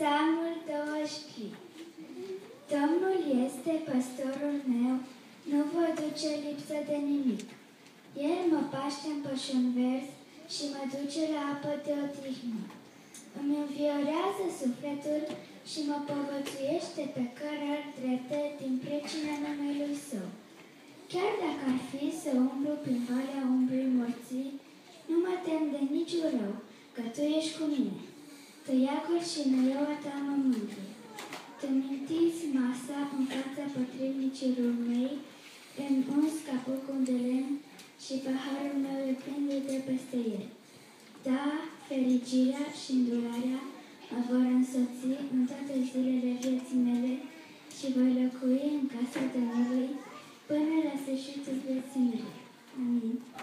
Psalmul 23 Domnul este păstorul meu, nu voi duce lipsă de nimic. El mă paște în pășun vers și mă duce la apă de odihnă. Îmi înviorează sufletul și mă povățuiește pe cărări drepte din pricina numelui său. Chiar dacă ar fi să umblu prin valea umbrei morții, nu mă tem de niciun rău, că Tu ești cu mine. Tăiacul și năioa ta mă mângâie. Tu mintiți masa în fața potrivnicilor mei, îmi uns capul cu de lemn și paharul meu e plin de peste el. Da, fericirea și îndurarea mă vor însoți în toate zilele vieții mele și voi locui în casa Domnului până la sfârșitul vieții mele. Amin. Amin.